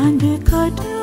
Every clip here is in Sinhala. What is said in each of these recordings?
and cut.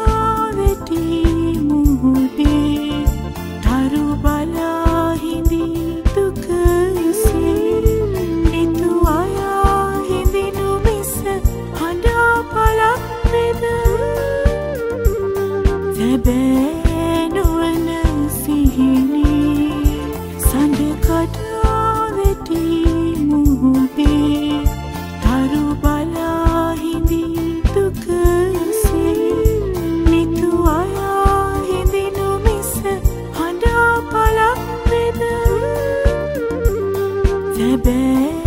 Baby.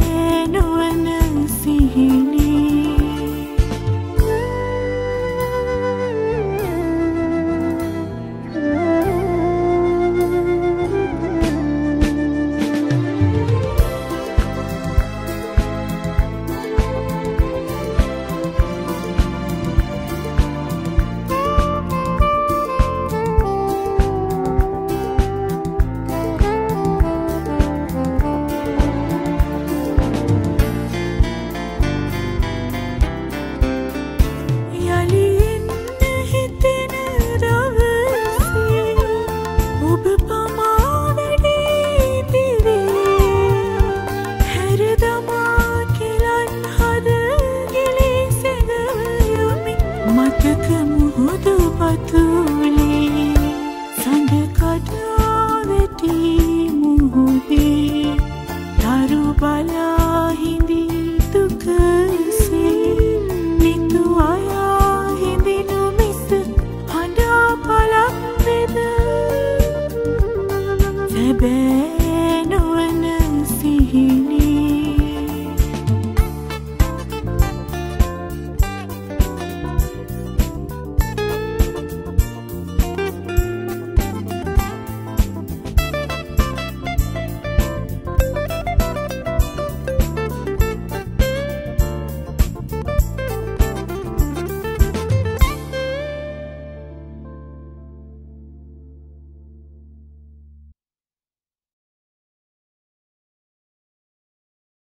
මතක මුහුදු පතුලේ? සඳ කඩා වෙටි මුහුදේ